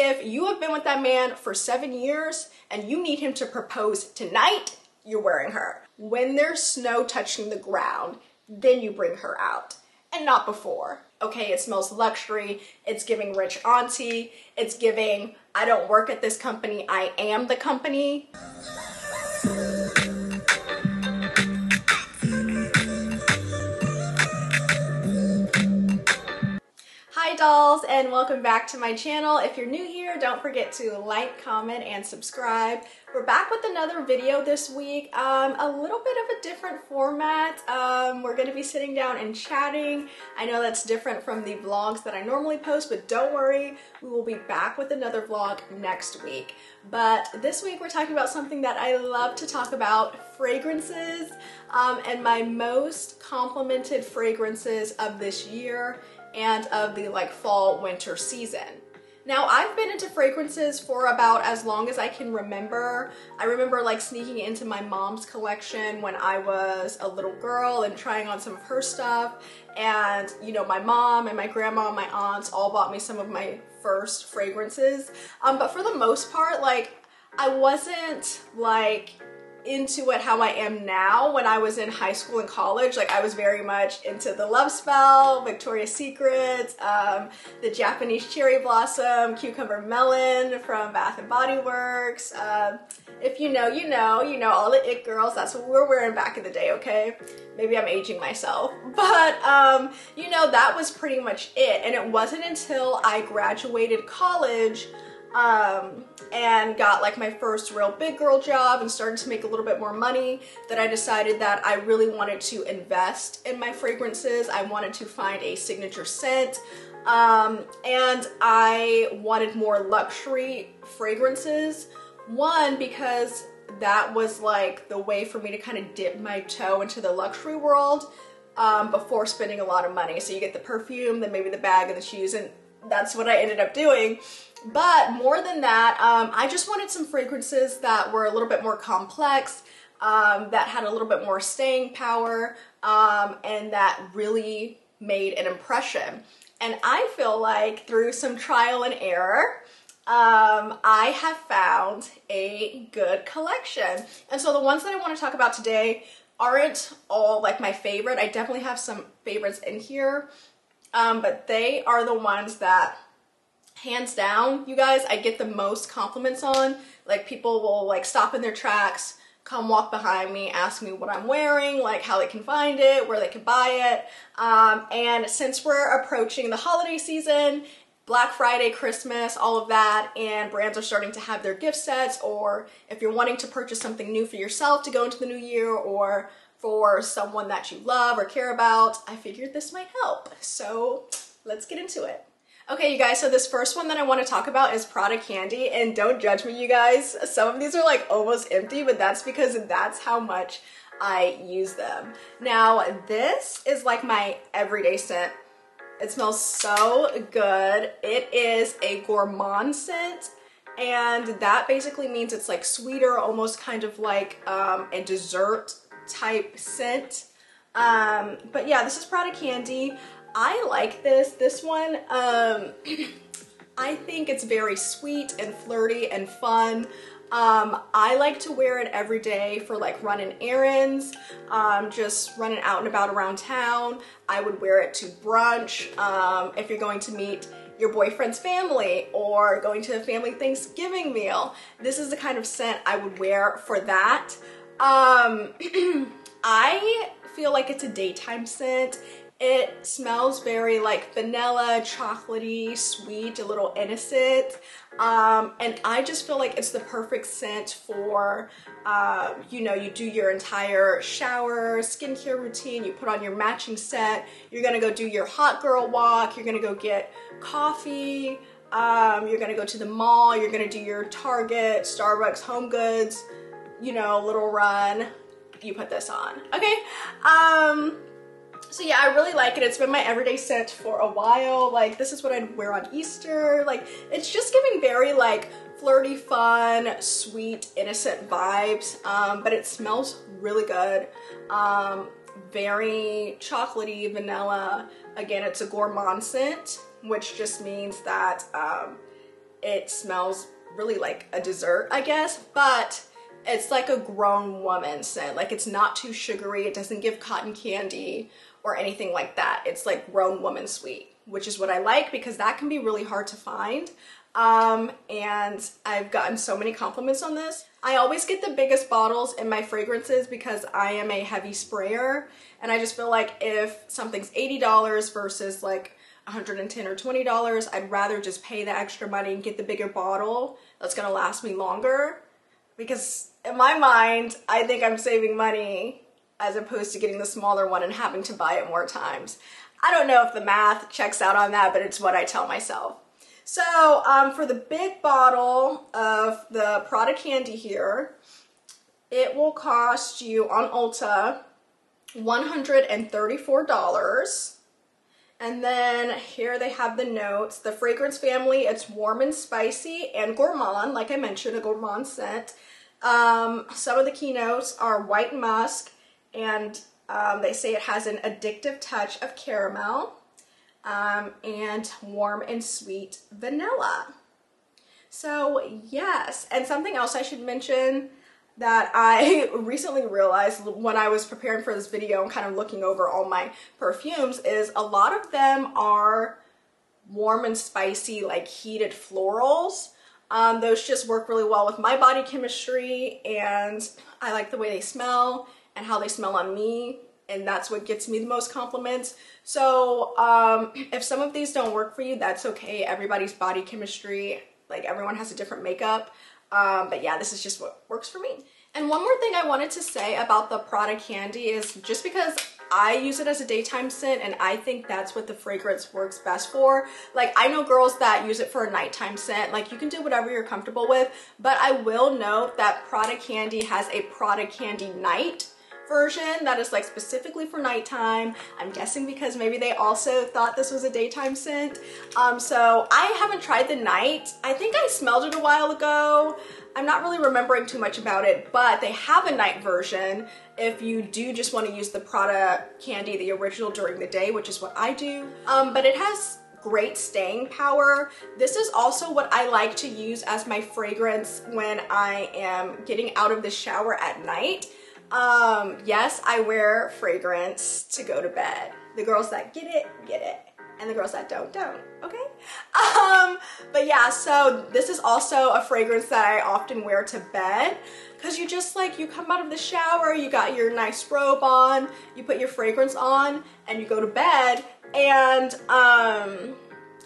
If you have been with that man for seven years and you need him to propose tonight, you're wearing her. When there's snow touching the ground, then you bring her out and not before. Okay, it smells luxury, it's giving rich auntie, it's giving I don't work at this company, I am the company. Dolls and welcome back to my channel. If you're new here, don't forget to like, comment, and subscribe. We're back with another video this week, um, a little bit of a different format. Um, we're gonna be sitting down and chatting. I know that's different from the vlogs that I normally post, but don't worry, we will be back with another vlog next week. But this week we're talking about something that I love to talk about, fragrances, um, and my most complimented fragrances of this year and of the like fall winter season. Now I've been into fragrances for about as long as I can remember. I remember like sneaking into my mom's collection when I was a little girl and trying on some of her stuff. And you know, my mom and my grandma and my aunts all bought me some of my first fragrances. Um, but for the most part, like I wasn't like into it how I am now when I was in high school and college. Like I was very much into the Love Spell, Victoria's Secret, um, the Japanese Cherry Blossom, Cucumber Melon from Bath and Body Works. Uh, if you know, you know, you know, all the it girls, that's what we were wearing back in the day, okay? Maybe I'm aging myself. But, um, you know, that was pretty much it. And it wasn't until I graduated college um, and got like my first real big girl job and started to make a little bit more money that I decided that I really wanted to invest in my fragrances. I wanted to find a signature scent um, and I wanted more luxury fragrances. One, because that was like the way for me to kind of dip my toe into the luxury world um, before spending a lot of money. So you get the perfume, then maybe the bag and the shoes, and that's what I ended up doing. But more than that, um, I just wanted some fragrances that were a little bit more complex, um, that had a little bit more staying power, um, and that really made an impression. And I feel like through some trial and error, um, I have found a good collection. And so the ones that I want to talk about today aren't all like my favorite. I definitely have some favorites in here, um, but they are the ones that hands down, you guys, I get the most compliments on. Like people will like stop in their tracks, come walk behind me, ask me what I'm wearing, like how they can find it, where they can buy it. Um, and since we're approaching the holiday season, Black Friday, Christmas, all of that, and brands are starting to have their gift sets, or if you're wanting to purchase something new for yourself to go into the new year, or for someone that you love or care about, I figured this might help. So let's get into it. Okay, you guys, so this first one that I want to talk about is Prada Candy, and don't judge me, you guys. Some of these are like almost empty, but that's because that's how much I use them. Now, this is like my everyday scent. It smells so good. It is a gourmand scent, and that basically means it's like sweeter, almost kind of like um, a dessert type scent. Um, but yeah, this is Prada Candy. I like this. This one, um, I think it's very sweet and flirty and fun. Um, I like to wear it every day for like running errands, um, just running out and about around town. I would wear it to brunch um, if you're going to meet your boyfriend's family or going to a family Thanksgiving meal. This is the kind of scent I would wear for that. Um, I feel like it's a daytime scent. It smells very like vanilla, chocolatey, sweet, a little innocent. Um, and I just feel like it's the perfect scent for, uh, you know, you do your entire shower, skincare routine, you put on your matching set, you're gonna go do your hot girl walk, you're gonna go get coffee, um, you're gonna go to the mall, you're gonna do your Target, Starbucks, Home Goods, you know, little run, you put this on, okay? Um, so yeah, I really like it. It's been my everyday scent for a while. Like this is what I'd wear on Easter. Like it's just giving very like flirty, fun, sweet, innocent vibes. Um, but it smells really good. Um, very chocolatey, vanilla. Again, it's a gourmand scent, which just means that um, it smells really like a dessert, I guess, but it's like a grown woman scent. Like it's not too sugary. It doesn't give cotton candy or anything like that. It's like grown woman sweet, which is what I like because that can be really hard to find. Um, and I've gotten so many compliments on this. I always get the biggest bottles in my fragrances because I am a heavy sprayer and I just feel like if something's $80 versus like 110 or $20, I'd rather just pay the extra money and get the bigger bottle that's gonna last me longer because in my mind, I think I'm saving money as opposed to getting the smaller one and having to buy it more times. I don't know if the math checks out on that, but it's what I tell myself. So um, for the big bottle of the Prada candy here, it will cost you on Ulta $134. And then here they have the notes. The fragrance family, it's warm and spicy and gourmand, like I mentioned, a gourmand scent. Um, some of the keynotes are white musk, and um, they say it has an addictive touch of caramel um, and warm and sweet vanilla. So yes, and something else I should mention that I recently realized when I was preparing for this video and kind of looking over all my perfumes is a lot of them are warm and spicy like heated florals um, those just work really well with my body chemistry and I like the way they smell and how they smell on me and that's what gets me the most compliments. So um, if some of these don't work for you, that's okay. Everybody's body chemistry, like everyone has a different makeup. Um, but yeah, this is just what works for me. And one more thing I wanted to say about the Prada candy is just because I use it as a daytime scent and I think that's what the fragrance works best for. Like I know girls that use it for a nighttime scent. Like you can do whatever you're comfortable with, but I will note that Prada Candy has a Prada Candy Night version that is like specifically for nighttime. I'm guessing because maybe they also thought this was a daytime scent. Um, so I haven't tried the night. I think I smelled it a while ago. I'm not really remembering too much about it, but they have a night version if you do just want to use the Prada candy, the original during the day, which is what I do. Um, but it has great staying power. This is also what I like to use as my fragrance when I am getting out of the shower at night. Um, yes, I wear fragrance to go to bed. The girls that get it, get it. And the girls that don't, don't, okay? Um, but yeah, so this is also a fragrance that I often wear to bed because you just like, you come out of the shower, you got your nice robe on, you put your fragrance on, and you go to bed, and um,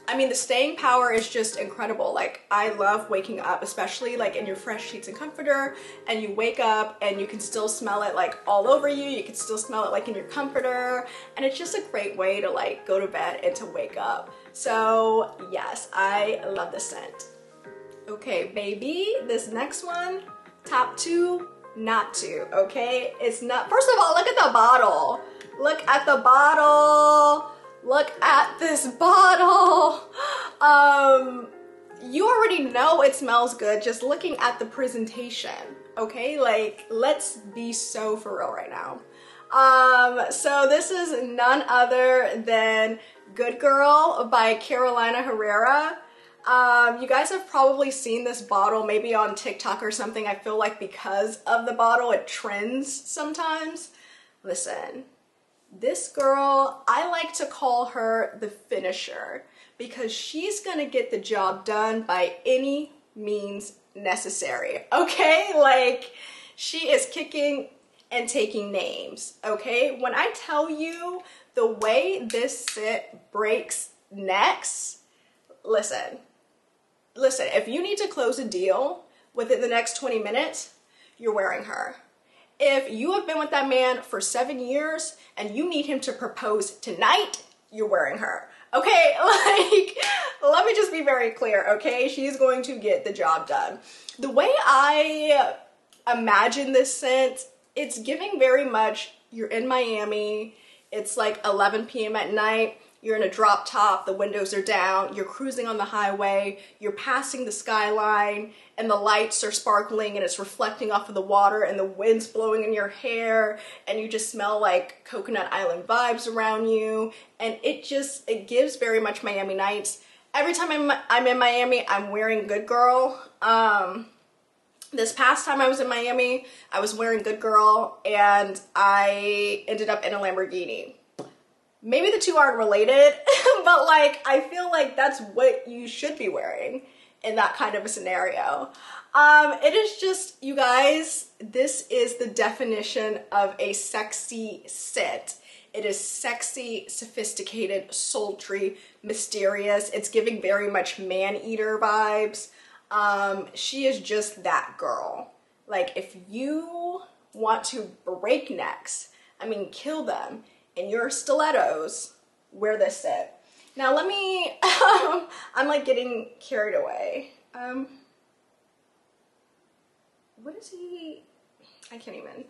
I mean, the staying power is just incredible. Like, I love waking up, especially like in your fresh sheets and comforter, and you wake up and you can still smell it like all over you. You can still smell it like in your comforter, and it's just a great way to like go to bed and to wake up. So yes, I love the scent. Okay, baby, this next one, top two, not two, okay? It's not, first of all, look at the bottle. Look at the bottle. Look at this bottle. Um, you already know it smells good just looking at the presentation, okay? Like, let's be so for real right now. Um, so this is none other than Good Girl by Carolina Herrera. Um, you guys have probably seen this bottle maybe on TikTok or something. I feel like because of the bottle, it trends sometimes. Listen, this girl, I like to call her the finisher because she's gonna get the job done by any means necessary, okay? Like, she is kicking and taking names, okay? When I tell you the way this set breaks necks, listen, listen, if you need to close a deal within the next 20 minutes, you're wearing her. If you have been with that man for seven years and you need him to propose tonight, you're wearing her. Okay, like, let me just be very clear, okay? She's going to get the job done. The way I imagine this scent, it's giving very much, you're in Miami, it's like 11 p.m. at night, you're in a drop top, the windows are down, you're cruising on the highway, you're passing the skyline, and the lights are sparkling and it's reflecting off of the water and the wind's blowing in your hair and you just smell like coconut island vibes around you and it just it gives very much miami nights every time I'm, I'm in Miami, I'm wearing Good Girl. Um, this past time I was in Miami, I was wearing Good Girl and I ended up in a Lamborghini. Maybe the two aren't related, but like I feel like that's what you should be wearing in that kind of a scenario. Um, it is just, you guys, this is the definition of a sexy scent. It is sexy, sophisticated, sultry, mysterious. It's giving very much man-eater vibes. Um, she is just that girl. Like if you want to break necks, I mean kill them in your stilettos, wear this set. Now let me, I'm like getting carried away. Um, what is he? I can't even.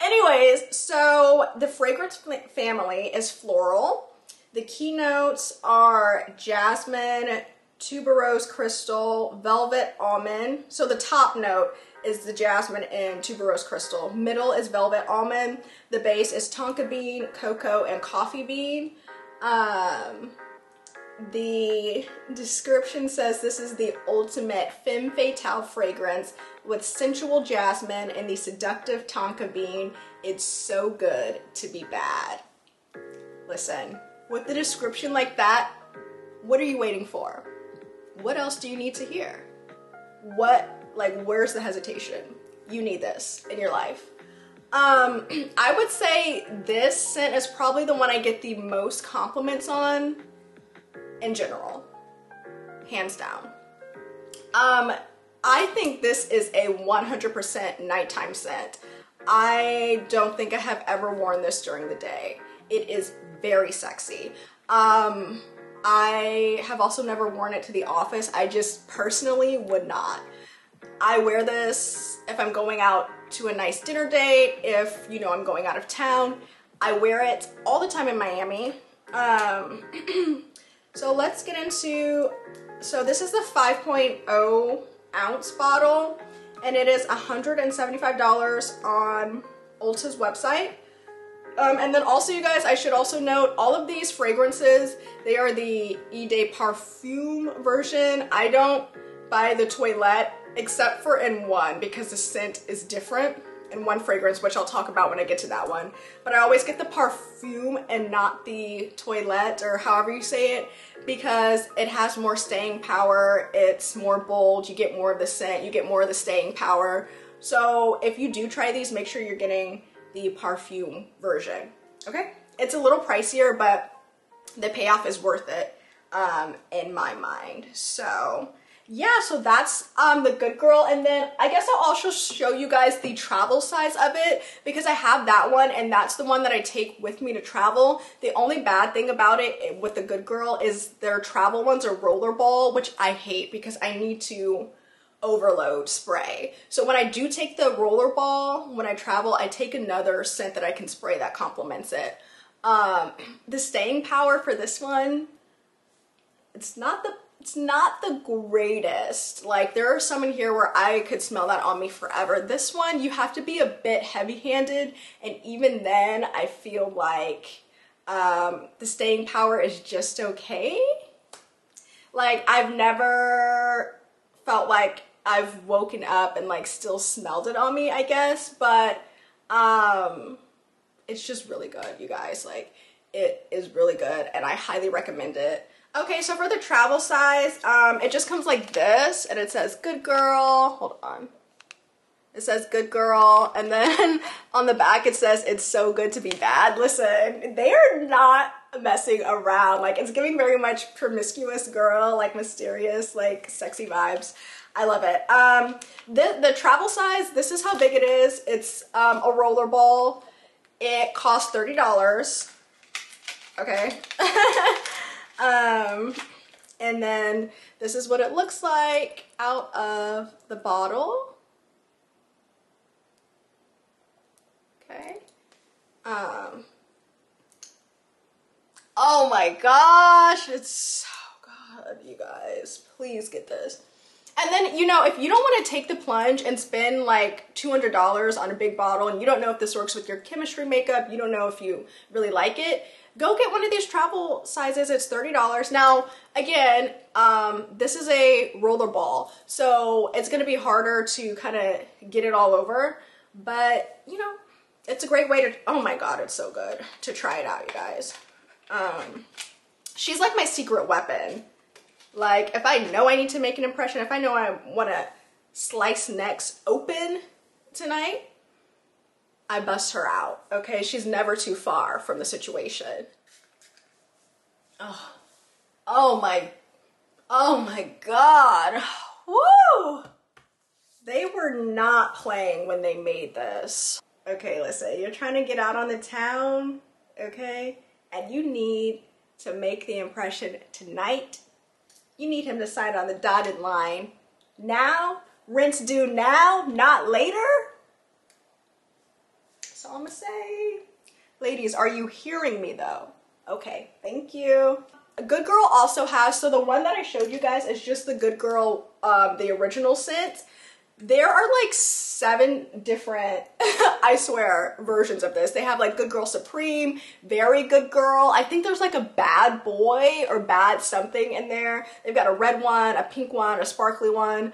Anyways, so the fragrance family is floral. The keynotes are jasmine, tuberose crystal, velvet almond. So the top note is the jasmine and tuberose crystal. Middle is velvet almond. The base is tonka bean, cocoa, and coffee bean. Um, the description says this is the ultimate femme fatale fragrance with sensual jasmine and the seductive tonka bean. It's so good to be bad. Listen, with the description like that, what are you waiting for? What else do you need to hear? What, like, where's the hesitation? You need this in your life. Um, I would say this scent is probably the one I get the most compliments on in general, hands down. Um, I think this is a 100% nighttime scent. I don't think I have ever worn this during the day. It is very sexy. Um, I have also never worn it to the office. I just personally would not. I wear this if I'm going out to a nice dinner date, if, you know, I'm going out of town. I wear it all the time in Miami. Um, So let's get into, so this is the 5.0 ounce bottle and it is $175 on Ulta's website. Um, and then also you guys, I should also note all of these fragrances, they are the Eau de Parfum version. I don't buy the toilette except for in one because the scent is different in one fragrance, which I'll talk about when I get to that one. But I always get the perfume and not the toilette or however you say it because it has more staying power. It's more bold. You get more of the scent. You get more of the staying power. So if you do try these, make sure you're getting the perfume version. Okay? It's a little pricier, but the payoff is worth it um, in my mind. So yeah, so that's um, the Good Girl. And then I guess I'll also show you guys the travel size of it because I have that one and that's the one that I take with me to travel. The only bad thing about it with the Good Girl is their travel ones are rollerball, which I hate because I need to overload spray. So when I do take the rollerball, when I travel, I take another scent that I can spray that complements it. Um, the staying power for this one, it's not the it's not the greatest. Like there are some in here where I could smell that on me forever. This one, you have to be a bit heavy handed. And even then I feel like um, the staying power is just okay. Like I've never felt like I've woken up and like still smelled it on me, I guess. But um, it's just really good, you guys. Like it is really good and I highly recommend it. Okay, so for the travel size, um, it just comes like this, and it says good girl. Hold on. It says good girl, and then on the back it says it's so good to be bad. Listen, they are not messing around. Like, it's giving very much promiscuous girl, like mysterious, like sexy vibes. I love it. Um, the, the travel size, this is how big it is. It's um, a roller ball. It costs $30. Okay. Um, and then this is what it looks like out of the bottle. Okay. Um, oh my gosh, it's so good, you guys. Please get this. And then, you know, if you don't want to take the plunge and spend like $200 on a big bottle and you don't know if this works with your chemistry makeup, you don't know if you really like it, go get one of these travel sizes. It's $30. Now, again, um, this is a roller ball, so it's gonna be harder to kind of get it all over, but you know, it's a great way to, oh my God, it's so good to try it out, you guys. Um, she's like my secret weapon. Like if I know I need to make an impression, if I know I wanna slice necks open tonight, I bust her out, okay? She's never too far from the situation. Oh, oh my, oh my God. Woo! They were not playing when they made this. Okay, listen, you're trying to get out on the town, okay? And you need to make the impression tonight. You need him to sign on the dotted line. Now, rinse due now, not later. All I'm gonna say. Ladies, are you hearing me though? Okay, thank you. A Good Girl also has, so the one that I showed you guys is just the Good Girl, um, the original scent. There are like seven different, I swear, versions of this. They have like Good Girl Supreme, Very Good Girl. I think there's like a bad boy or bad something in there. They've got a red one, a pink one, a sparkly one.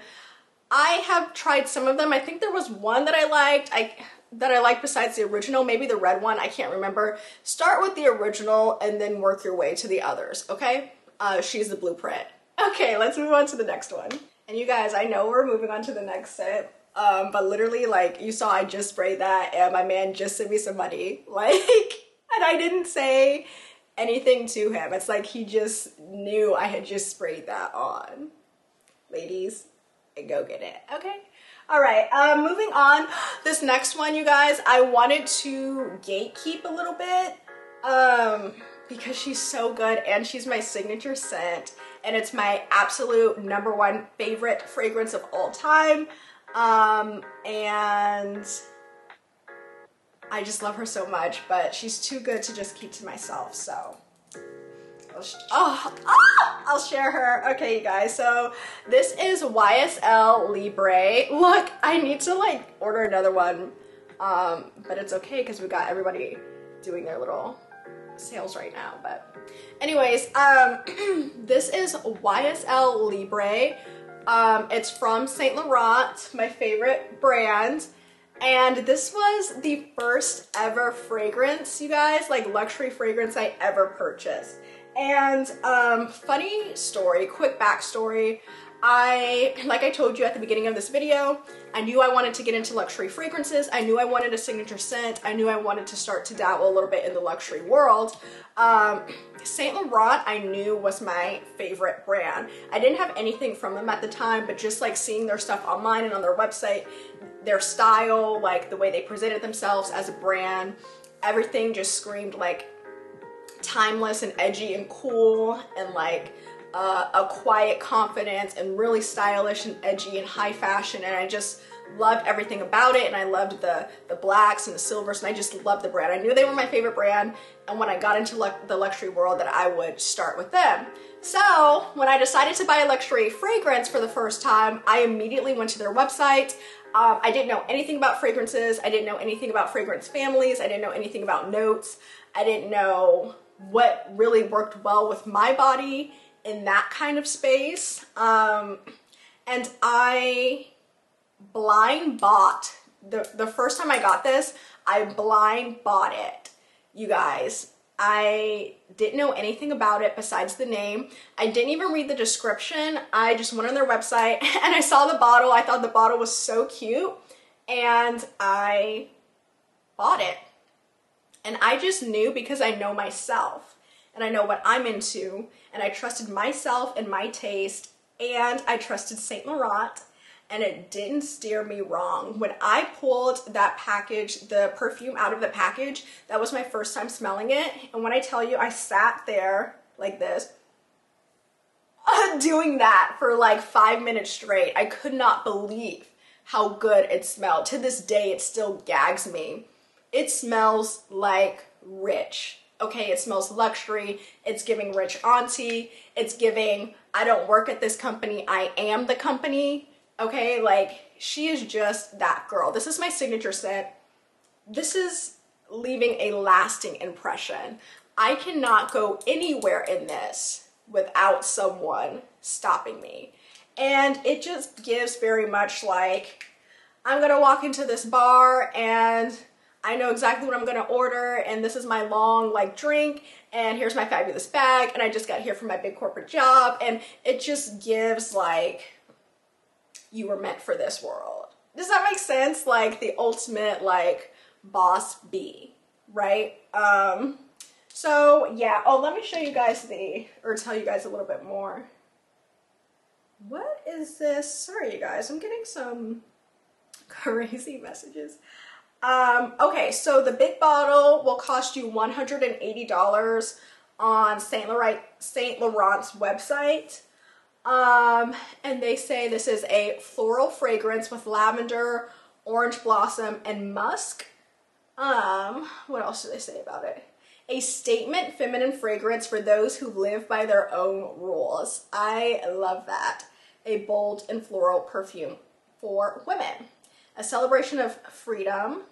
I have tried some of them. I think there was one that I liked. I that I like besides the original, maybe the red one, I can't remember. Start with the original and then work your way to the others, okay? Uh, she's the blueprint. Okay, let's move on to the next one. And you guys, I know we're moving on to the next set, um, but literally, like, you saw I just sprayed that and my man just sent me some money. Like, and I didn't say anything to him. It's like he just knew I had just sprayed that on. Ladies, and go get it, okay? All right, um, moving on. This next one, you guys, I wanted to gatekeep a little bit um, because she's so good and she's my signature scent and it's my absolute number one favorite fragrance of all time. Um, and I just love her so much, but she's too good to just keep to myself, so oh, oh, I'll share her. Okay, you guys, so this is YSL Libre. Look, I need to like order another one, um, but it's okay because we got everybody doing their little sales right now. But anyways, um, this is YSL Libre. Um, it's from Saint Laurent, my favorite brand. And this was the first ever fragrance, you guys, like luxury fragrance I ever purchased. And um, funny story, quick backstory. I, like I told you at the beginning of this video, I knew I wanted to get into luxury fragrances. I knew I wanted a signature scent. I knew I wanted to start to dabble a little bit in the luxury world. Um, Saint Laurent I knew was my favorite brand. I didn't have anything from them at the time, but just like seeing their stuff online and on their website, their style, like the way they presented themselves as a brand, everything just screamed like timeless and edgy and cool and like uh, a quiet confidence and really stylish and edgy and high fashion and I just loved everything about it and I loved the the blacks and the silvers and I just loved the brand. I knew they were my favorite brand and when I got into the luxury world that I would start with them. So when I decided to buy a luxury fragrance for the first time, I immediately went to their website. Um, I didn't know anything about fragrances. I didn't know anything about fragrance families. I didn't know anything about notes. I didn't know what really worked well with my body in that kind of space. Um, and I blind bought, the, the first time I got this, I blind bought it, you guys. I didn't know anything about it besides the name. I didn't even read the description. I just went on their website and I saw the bottle. I thought the bottle was so cute and I bought it. And I just knew because I know myself and I know what I'm into and I trusted myself and my taste and I trusted Saint Laurent and it didn't steer me wrong. When I pulled that package, the perfume out of the package, that was my first time smelling it. And when I tell you, I sat there like this, doing that for like five minutes straight. I could not believe how good it smelled. To this day, it still gags me. It smells like rich. Okay, it smells luxury. It's giving rich auntie. It's giving, I don't work at this company. I am the company. Okay, like she is just that girl. This is my signature scent. This is leaving a lasting impression. I cannot go anywhere in this without someone stopping me. And it just gives very much like, I'm gonna walk into this bar and I know exactly what I'm gonna order and this is my long like drink and here's my fabulous bag and I just got here from my big corporate job and it just gives like, you were meant for this world. Does that make sense? Like the ultimate like boss B, right? Um, so yeah, oh, let me show you guys the, or tell you guys a little bit more. What is this? Sorry, you guys, I'm getting some crazy messages. Um, okay, so the big bottle will cost you $180 on Saint Laurent, Saint Laurent's website. Um, and they say this is a floral fragrance with lavender, orange blossom, and musk. Um, what else do they say about it? A statement feminine fragrance for those who live by their own rules. I love that. A bold and floral perfume for women. A celebration of freedom,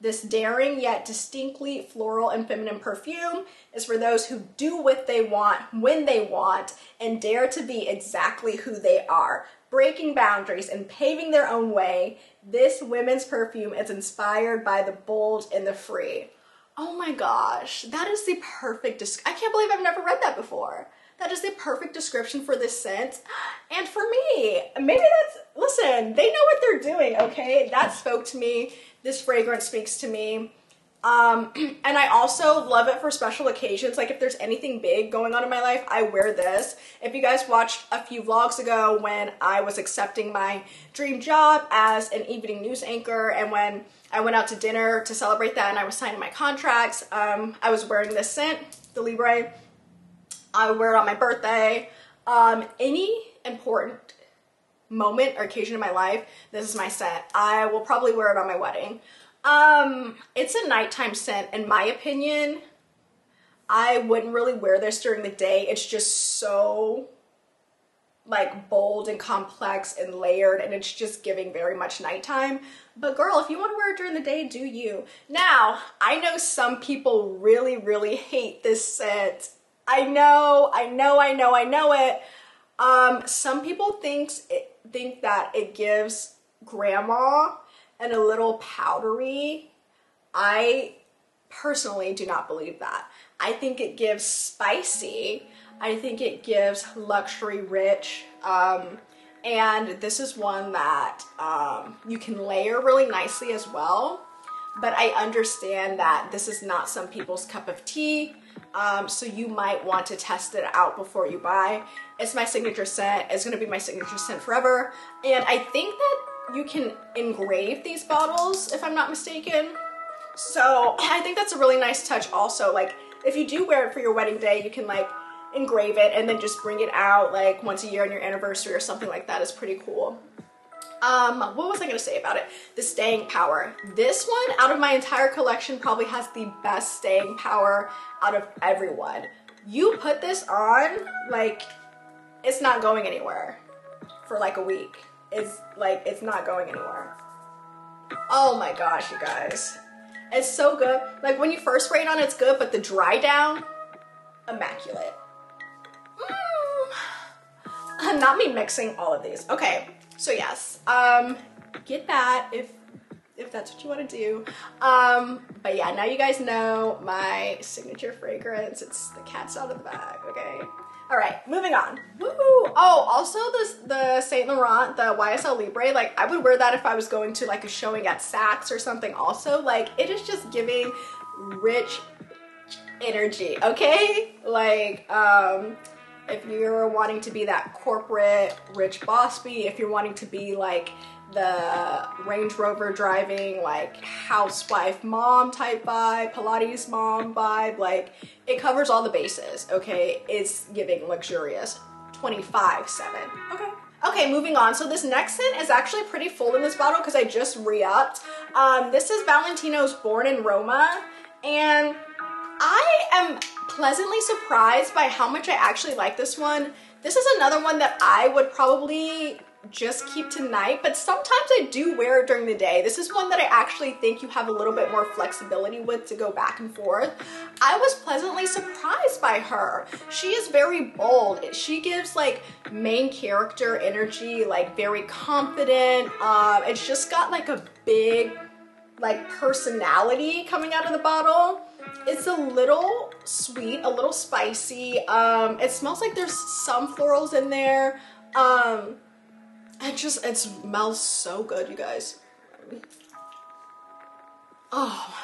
this daring yet distinctly floral and feminine perfume is for those who do what they want when they want and dare to be exactly who they are, breaking boundaries and paving their own way. This women's perfume is inspired by the bold and the free. Oh my gosh, that is the perfect, I can't believe I've never read that before. That is the perfect description for this scent. And for me, maybe that's, listen, they know what they're doing, okay? That spoke to me. This fragrance speaks to me. Um, and I also love it for special occasions. Like if there's anything big going on in my life, I wear this. If you guys watched a few vlogs ago when I was accepting my dream job as an evening news anchor and when I went out to dinner to celebrate that and I was signing my contracts, um, I was wearing this scent, the Libre. I wear it on my birthday. Um, any important moment or occasion in my life, this is my scent. I will probably wear it on my wedding. Um, it's a nighttime scent, in my opinion. I wouldn't really wear this during the day. It's just so like bold and complex and layered and it's just giving very much nighttime. But girl, if you want to wear it during the day, do you. Now, I know some people really, really hate this scent. I know, I know, I know, I know it. Um, some people think it, think that it gives grandma and a little powdery. I personally do not believe that. I think it gives spicy. I think it gives luxury rich. Um, and this is one that um, you can layer really nicely as well. But I understand that this is not some people's cup of tea. Um, so you might want to test it out before you buy. It's my signature scent. It's gonna be my signature scent forever. And I think that you can engrave these bottles, if I'm not mistaken. So I think that's a really nice touch also. Like if you do wear it for your wedding day, you can like engrave it and then just bring it out like once a year on your anniversary or something like that is pretty cool. Um, what was I gonna say about it? The staying power. This one out of my entire collection probably has the best staying power out of everyone. You put this on, like, it's not going anywhere for like a week. It's like, it's not going anywhere. Oh my gosh, you guys. It's so good. Like when you first spray it on, it's good, but the dry down, immaculate. Mm. Not me mixing all of these. Okay, so yes, um, get that if if that's what you want to do. Um, but yeah, now you guys know my signature fragrance. It's the cat's out of the bag, okay? All right, moving on. Woo! Oh, also this the Saint Laurent, the YSL Libre, like I would wear that if I was going to like a showing at Saks or something also. Like it is just giving rich energy, okay? Like, um, if you're wanting to be that corporate rich boss bee, if you're wanting to be like the Range Rover driving, like housewife mom type vibe, Pilates mom vibe, like it covers all the bases, okay? It's giving luxurious 25 7. Okay. Okay, moving on. So this next scent is actually pretty full in this bottle because I just re-upped. Um, this is Valentino's Born in Roma, and I am pleasantly surprised by how much I actually like this one. This is another one that I would probably just keep tonight, but sometimes I do wear it during the day. This is one that I actually think you have a little bit more flexibility with to go back and forth. I was pleasantly surprised by her. She is very bold. She gives like main character energy, like very confident. Um, it's just got like a big like personality coming out of the bottle. It's a little sweet, a little spicy. Um, it smells like there's some florals in there. Um, it just, it smells so good, you guys. Oh,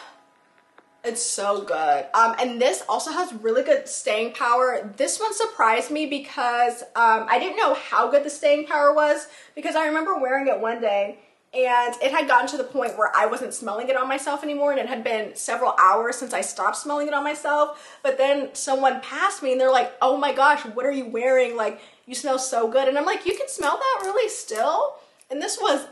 it's so good. Um, and this also has really good staying power. This one surprised me because um, I didn't know how good the staying power was because I remember wearing it one day and it had gotten to the point where I wasn't smelling it on myself anymore and it had been several hours since I stopped smelling it on myself. But then someone passed me and they're like oh my gosh what are you wearing? Like you smell so good. And I'm like you can smell that really still? And this was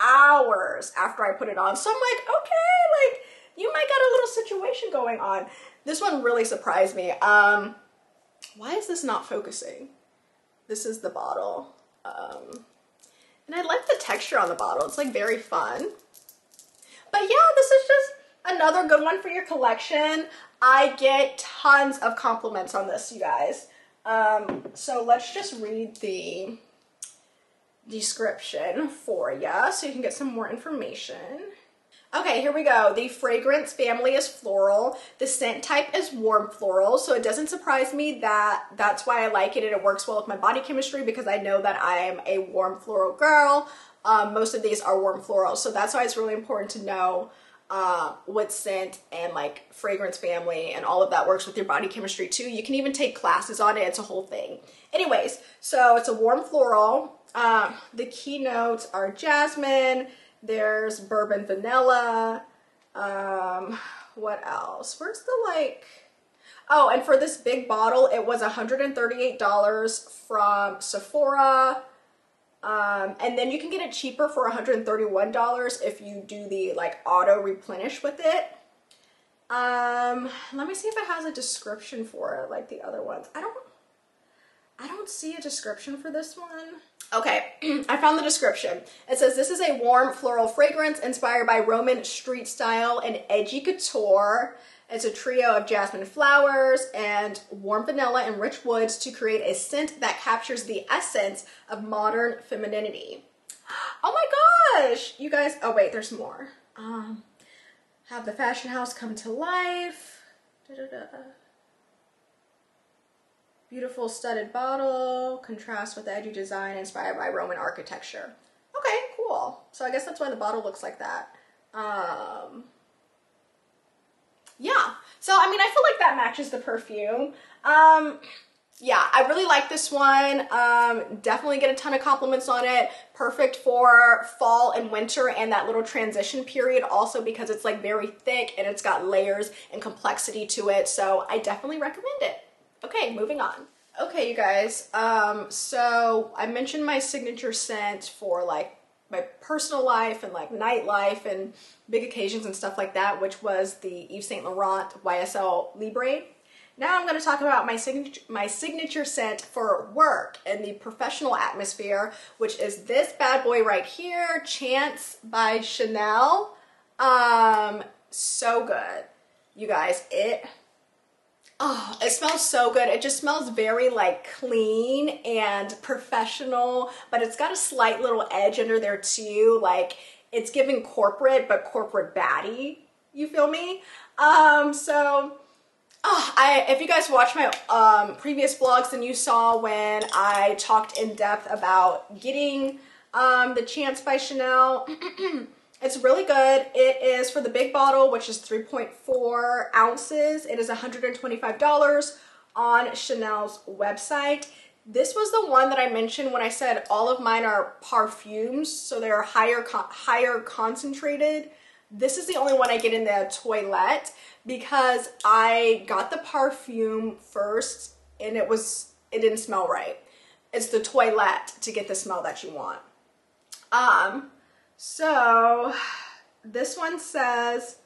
hours after I put it on. So I'm like okay like you might got a little situation going on. This one really surprised me. Um why is this not focusing? This is the bottle. Um and I like the texture on the bottle. It's like very fun. But yeah, this is just another good one for your collection. I get tons of compliments on this, you guys. Um, so let's just read the description for you so you can get some more information. Okay, here we go. The fragrance family is floral. The scent type is warm floral. So it doesn't surprise me that that's why I like it and it works well with my body chemistry because I know that I am a warm floral girl. Um, most of these are warm floral. So that's why it's really important to know uh, what scent and like fragrance family and all of that works with your body chemistry too. You can even take classes on it. It's a whole thing. Anyways, so it's a warm floral. Uh, the keynotes are jasmine, there's bourbon vanilla. Um, what else? Where's the like... Oh, and for this big bottle, it was $138 from Sephora. Um, and then you can get it cheaper for $131 if you do the like auto replenish with it. Um, let me see if it has a description for it like the other ones. I don't, I don't see a description for this one. Okay, I found the description. It says this is a warm floral fragrance inspired by Roman street style and edgy couture. It's a trio of jasmine flowers and warm vanilla and rich woods to create a scent that captures the essence of modern femininity. Oh my gosh, you guys, oh wait, there's more. Um, have the fashion house come to life. Da -da -da. Beautiful studded bottle, contrasts with the edgy design inspired by Roman architecture. Okay, cool. So I guess that's why the bottle looks like that. Um, yeah, so I mean, I feel like that matches the perfume. Um, yeah, I really like this one. Um, definitely get a ton of compliments on it. Perfect for fall and winter and that little transition period also because it's like very thick and it's got layers and complexity to it. So I definitely recommend it. Okay, moving on. Okay, you guys, um, so I mentioned my signature scent for like my personal life and like nightlife and big occasions and stuff like that, which was the Yves Saint Laurent YSL Libre. Now I'm going to talk about my signature, my signature scent for work and the professional atmosphere, which is this bad boy right here, Chance by Chanel. Um, so good. You guys, it Oh, it smells so good. It just smells very like clean and professional, but it's got a slight little edge under there too. Like it's giving corporate, but corporate baddie. You feel me? Um, so Oh, I, if you guys watched my um, previous vlogs, then you saw when I talked in depth about getting um, the Chance by Chanel. It's really good. It is for the big bottle, which is 3.4 ounces. It is $125 on Chanel's website. This was the one that I mentioned when I said all of mine are parfums, so they're higher higher concentrated. This is the only one I get in the toilet because I got the perfume first and it was it didn't smell right. It's the toilet to get the smell that you want. Um, so this one says,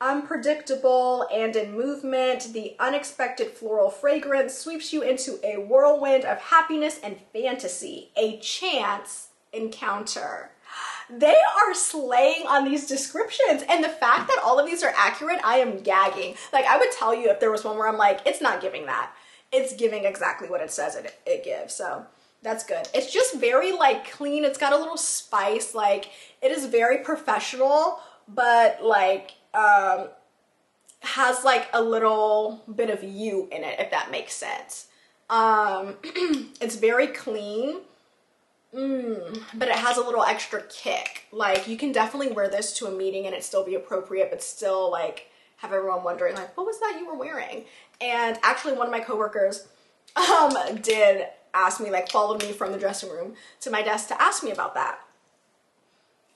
unpredictable and in movement, the unexpected floral fragrance sweeps you into a whirlwind of happiness and fantasy, a chance encounter. They are slaying on these descriptions. And the fact that all of these are accurate, I am gagging. Like, I would tell you if there was one where I'm like, it's not giving that. It's giving exactly what it says it, it gives. So that's good. It's just very like clean. It's got a little spice. Like, it is very professional, but like, um, has like a little bit of you in it, if that makes sense. Um, it's very clean, mm, but it has a little extra kick. Like you can definitely wear this to a meeting and it still be appropriate, but still like have everyone wondering like, what was that you were wearing? And actually one of my coworkers um, did ask me, like followed me from the dressing room to my desk to ask me about that.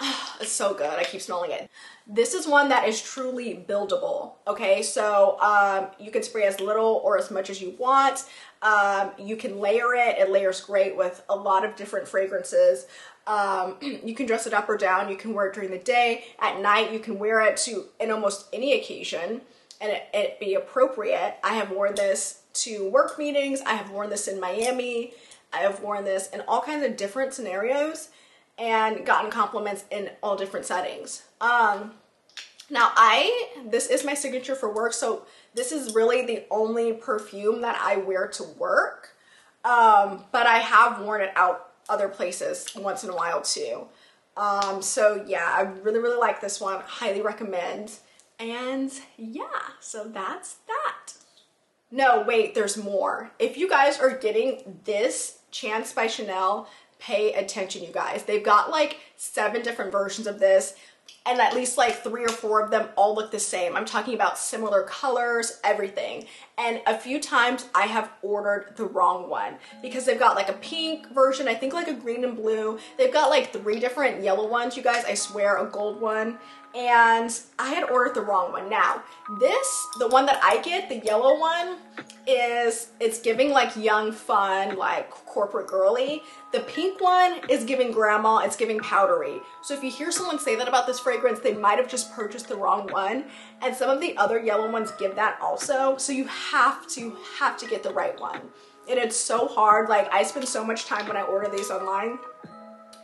it's so good. I keep smelling it. This is one that is truly buildable. Okay, so um, you can spray as little or as much as you want. Um, you can layer it. It layers great with a lot of different fragrances. Um, you can dress it up or down. You can wear it during the day. At night, you can wear it to in almost any occasion and it, it be appropriate. I have worn this to work meetings. I have worn this in Miami. I have worn this in all kinds of different scenarios and gotten compliments in all different settings. Um, now I, this is my signature for work, so this is really the only perfume that I wear to work, um, but I have worn it out other places once in a while too. Um, so yeah, I really, really like this one, highly recommend. And yeah, so that's that. No, wait, there's more. If you guys are getting this Chance by Chanel, pay attention, you guys. They've got like seven different versions of this and at least like three or four of them all look the same. I'm talking about similar colors, everything. And a few times I have ordered the wrong one because they've got like a pink version, I think like a green and blue. They've got like three different yellow ones, you guys, I swear, a gold one. And I had ordered the wrong one. Now, this, the one that I get, the yellow one, is, it's giving like young, fun, like corporate girly. The pink one is giving grandma, it's giving powdery. So if you hear someone say that about this fragrance, they might have just purchased the wrong one. And some of the other yellow ones give that also. So you have to, have to get the right one. And it's so hard. Like I spend so much time when I order these online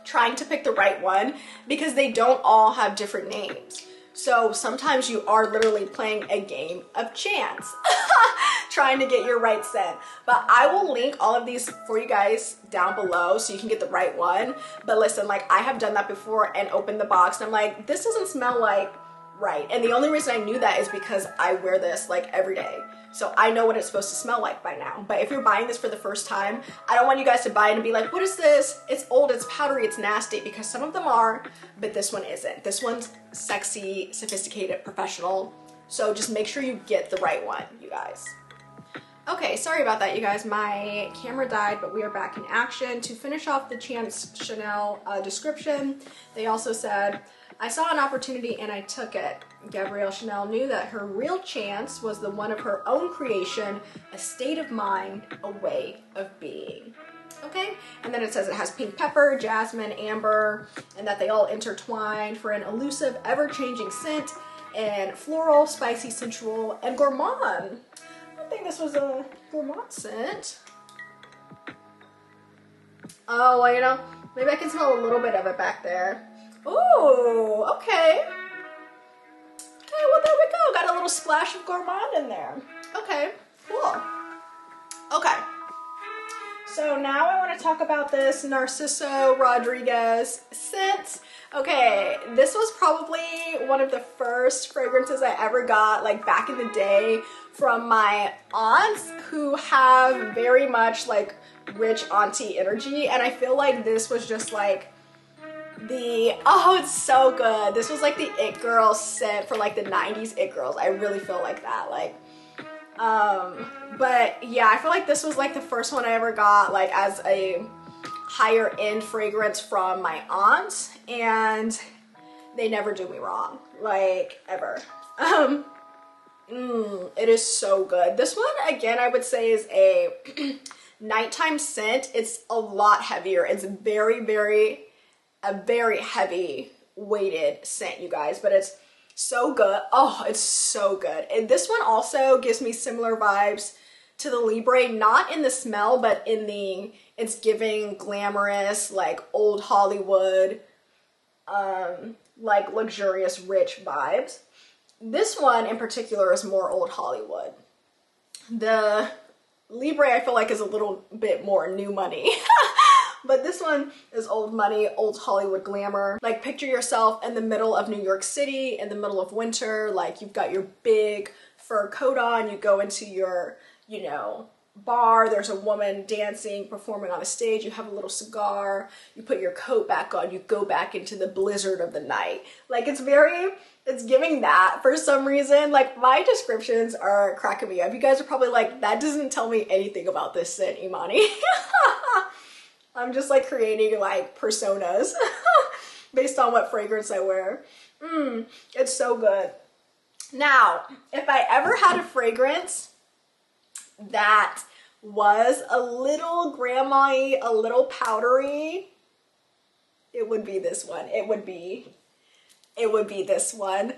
trying to pick the right one because they don't all have different names. So sometimes you are literally playing a game of chance, trying to get your right scent. But I will link all of these for you guys down below so you can get the right one. But listen, like I have done that before and opened the box and I'm like, this doesn't smell like right. And the only reason I knew that is because I wear this like every day. So I know what it's supposed to smell like by now. But if you're buying this for the first time, I don't want you guys to buy it and be like, what is this? It's old, it's powdery, it's nasty, because some of them are, but this one isn't. This one's sexy, sophisticated, professional. So just make sure you get the right one, you guys. Okay, sorry about that, you guys. My camera died, but we are back in action. To finish off the Chance Chanel uh, description, they also said, I saw an opportunity and I took it. Gabrielle Chanel knew that her real chance was the one of her own creation, a state of mind, a way of being. Okay, and then it says it has pink pepper, jasmine, amber, and that they all intertwine for an elusive, ever-changing scent, and floral, spicy, sensual, and gourmand. I think this was a gourmand scent. Oh, well, you know, maybe I can smell a little bit of it back there. Ooh, okay. Okay, well there we go. Got a little splash of gourmand in there. Okay, cool. Okay. So now I want to talk about this Narciso Rodriguez scent. Okay, this was probably one of the first fragrances I ever got like back in the day from my aunts who have very much like rich auntie energy and I feel like this was just like the oh it's so good. This was like the it girl scent for like the 90s it girls. I really feel like that like um but yeah i feel like this was like the first one i ever got like as a higher end fragrance from my aunt and they never do me wrong like ever. Um mm, it is so good. This one again i would say is a nighttime scent. It's a lot heavier. It's very very a very heavy weighted scent, you guys, but it's So good. Oh, it's so good. And this one also gives me similar vibes to the Libre, not in the smell, but in the, it's giving glamorous, like old Hollywood, um, like luxurious, rich vibes. This one in particular is more old Hollywood. The Libre I feel like is a little bit more new money. but this one is old money, old Hollywood glamour. Like picture yourself in the middle of New York City, in the middle of winter, like you've got your big fur coat on, you go into your, you know, bar, there's a woman dancing, performing on a stage, you have a little cigar, you put your coat back on, you go back into the blizzard of the night. Like it's very, it's giving that for some reason. Like my descriptions are cracking me up. You guys are probably like, that doesn't tell me anything about this scent, Emani. I'm just like creating like personas based on what fragrance I wear. Mmm, it's so good. Now, if I ever had a fragrance that was a little grandma a little powdery, it would be this one. It would be, it would be this one.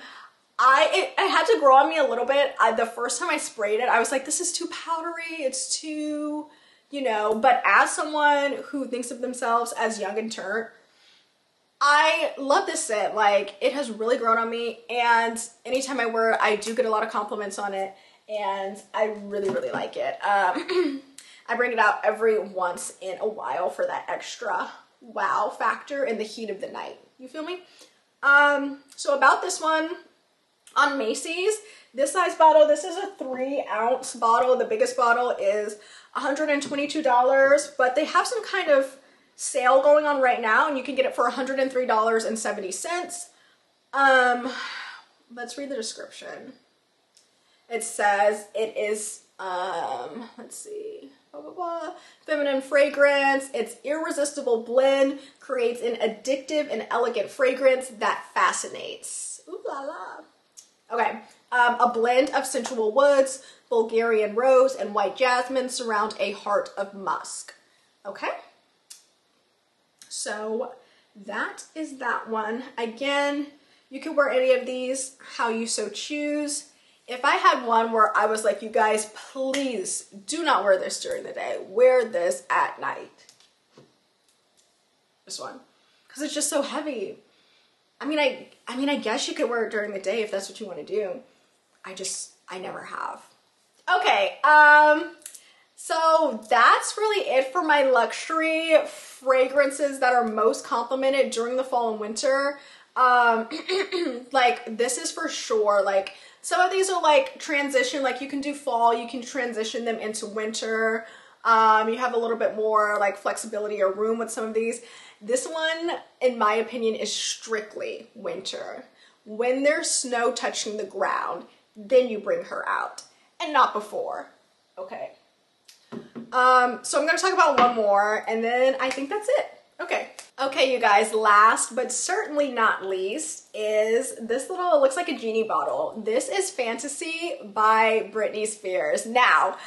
I, it, it had to grow on me a little bit. I, the first time I sprayed it, I was like, this is too powdery. It's too, you know, but as someone who thinks of themselves as young and turnt, I love this scent. Like it has really grown on me and anytime I wear it, I do get a lot of compliments on it and I really, really like it. Um, I bring it out every once in a while for that extra wow factor in the heat of the night. You feel me? Um, so about this one, on Macy's, this size bottle, this is a three ounce bottle. The biggest bottle is $122, but they have some kind of sale going on right now and you can get it for $103.70. Um, let's read the description. It says it is, um, let's see, blah, blah, blah. Feminine fragrance. Its irresistible blend creates an addictive and elegant fragrance that fascinates. Ooh la la. Okay, um, a blend of sensual woods, Bulgarian rose, and white jasmine surround a heart of musk. Okay, so that is that one. Again, you can wear any of these how you so choose if I had one where I was like, you guys, please do not wear this during the day. Wear this at night. This one. Because it's just so heavy. I mean, I, I mean, I guess you could wear it during the day if that's what you want to do. I just, I never have. Okay, um, so that's really it for my luxury fragrances that are most complimented during the fall and winter. Um, like this is for sure, like some of these are like transition, like you can do fall, you can transition them into winter. Um, you have a little bit more like flexibility or room with some of these. This one, in my opinion, is strictly winter. When there's snow touching the ground, then you bring her out and not before, okay? Um, so I'm gonna talk about one more and then I think that's it. Okay. Okay, you guys, last but certainly not least is this little, it looks like a genie bottle. This is Fantasy by Britney Spears. Now,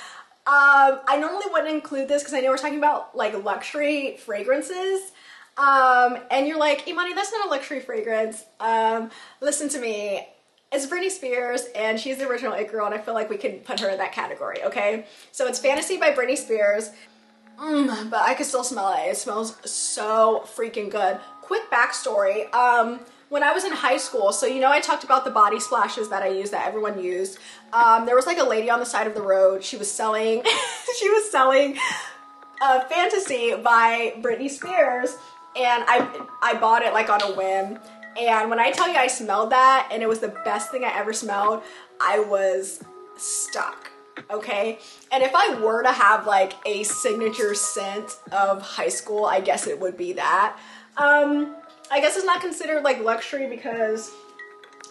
um, I normally wouldn't include this because I know we're talking about like luxury fragrances. Um, and you're like, Emani, that's not a luxury fragrance. Um, listen to me. It's Britney Spears and she's the original It Girl and I feel like we can put her in that category, okay? So it's Fantasy by Britney Spears. Mm, but I can still smell it. It smells so freaking good. Quick backstory. Um, when I was in high school, so you know I talked about the body splashes that I used that everyone used. Um, there was like a lady on the side of the road. She was selling, she was selling a Fantasy by Britney Spears, and I I bought it like on a whim. And when I tell you I smelled that and it was the best thing I ever smelled, I was stuck okay? And if I were to have like a signature scent of high school, I guess it would be that. Um, I guess it's not considered like luxury because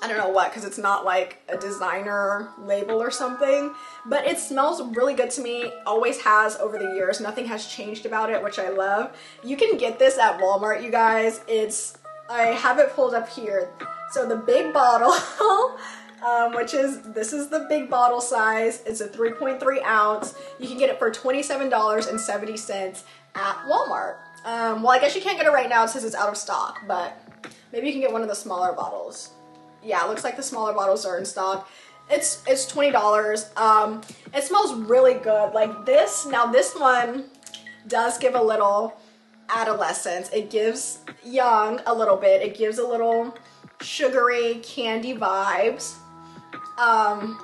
I don't know what, because it's not like a designer label or something, but it smells really good to me, always has over the years. Nothing has changed about it, which I love. You can get this at Walmart, you guys. It's, I have it pulled up here. So the big bottle um, which is, this is the big bottle size. It's a 3.3 ounce. You can get it for $27.70 at Walmart. Um, well, I guess you can't get it right now since it's out of stock, but maybe you can get one of the smaller bottles. yeah, it looks like the smaller bottles are in stock. It's it's twenty dollars. Um, it smells really good. Like this. Now this one does give a little adolescence. It gives young a little bit. It gives a little sugary candy vibes. Um,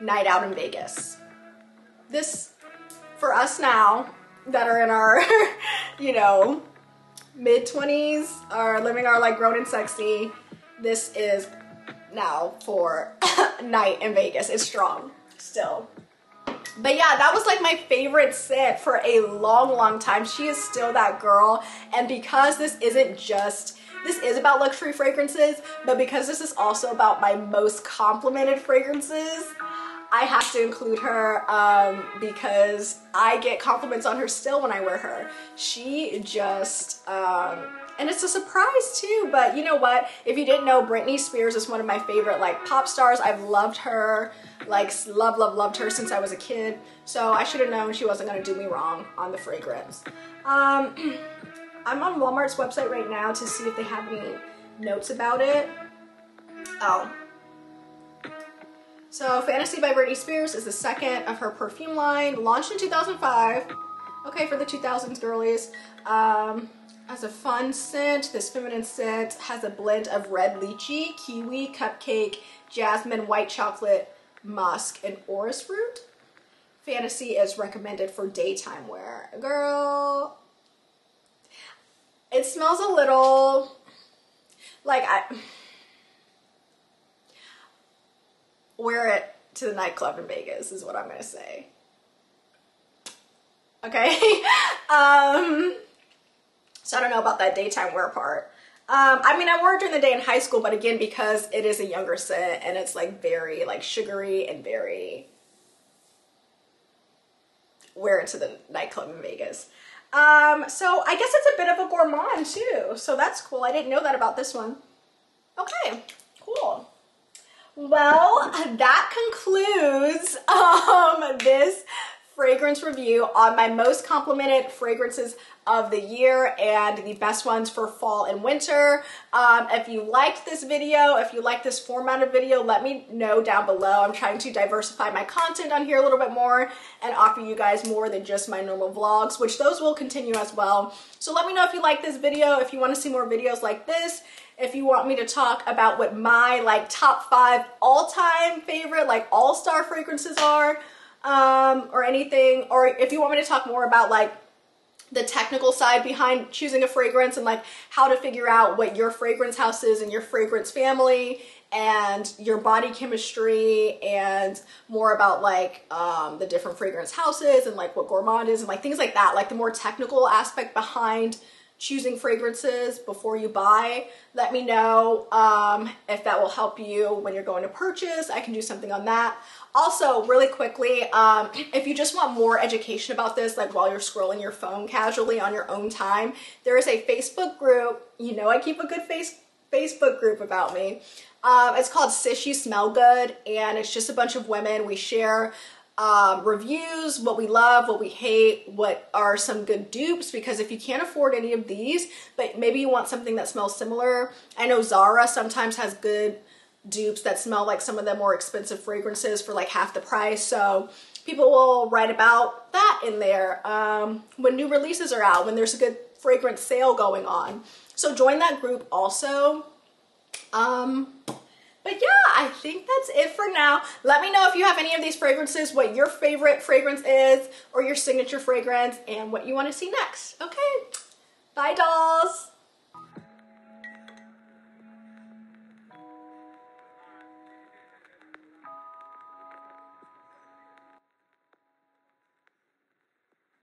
night out in Vegas. This for us now that are in our, you know, mid 20s are living our like grown and sexy. This is now for night in Vegas. It's strong still. But yeah, that was like my favorite scent for a long, long time. She is still that girl. And because this isn't just, this is about luxury fragrances, but because this is also about my most complimented fragrances, I have to include her um, because I get compliments on her still when I wear her. She just, um, and it's a surprise too, but you know what? If you didn't know, Britney Spears is one of my favorite like pop stars. I've loved her, like love, love, loved her since I was a kid. So I should have known she wasn't gonna do me wrong on the fragrance. Um, I'm on Walmart's website right now to see if they have any notes about it. Oh, so Fantasy by Britney Spears is the second of her perfume line, launched in 2005. Okay, for the 2000s girlies. Um, as a fun scent, this feminine scent has a blend of red lychee, kiwi, cupcake, jasmine, white chocolate, musk, and orris root. Fantasy is recommended for daytime wear. Girl, it smells a little like I wear it to the nightclub in Vegas is what I'm gonna say. Okay. um, so I don't know about that daytime wear part. Um, I mean, I wore it during the day in high school, but again, because it is a younger scent and it's like very like sugary and very wear it to the nightclub in Vegas. Um, so I guess it's a bit of a gourmand too. So that's cool. I didn't know that about this one. Okay, cool. Well, that concludes um, this fragrance review on my most complimented fragrances of the year and the best ones for fall and winter. Um, if you liked this video, if you like this format of video, let me know down below. I'm trying to diversify my content on here a little bit more and offer you guys more than just my normal vlogs, which those will continue as well. So let me know if you like this video, if you want to see more videos like this, if you want me to talk about what my like top five all-time favorite like all-star fragrances are um, or anything or if you want me to talk more about like the technical side behind choosing a fragrance and like how to figure out what your fragrance house is and your fragrance family and your body chemistry and more about like um, the different fragrance houses and like what gourmand is and like things like that like the more technical aspect behind choosing fragrances before you buy. Let me know um, if that will help you when you're going to purchase. I can do something on that. Also, really quickly, um, if you just want more education about this, like while you're scrolling your phone casually on your own time, there is a Facebook group. You know I keep a good face Facebook group about me. Um, it's called Sis You Smell Good, and it's just a bunch of women. We share um, reviews, what we love, what we hate, what are some good dupes, because if you can't afford any of these, but maybe you want something that smells similar, I know Zara sometimes has good dupes that smell like some of the more expensive fragrances for like half the price, so people will write about that in there um, when new releases are out, when there's a good fragrance sale going on. So join that group also. Um, but yeah, I think that's it for now. Let me know if you have any of these fragrances, what your favorite fragrance is, or your signature fragrance, and what you want to see next. Okay, bye dolls.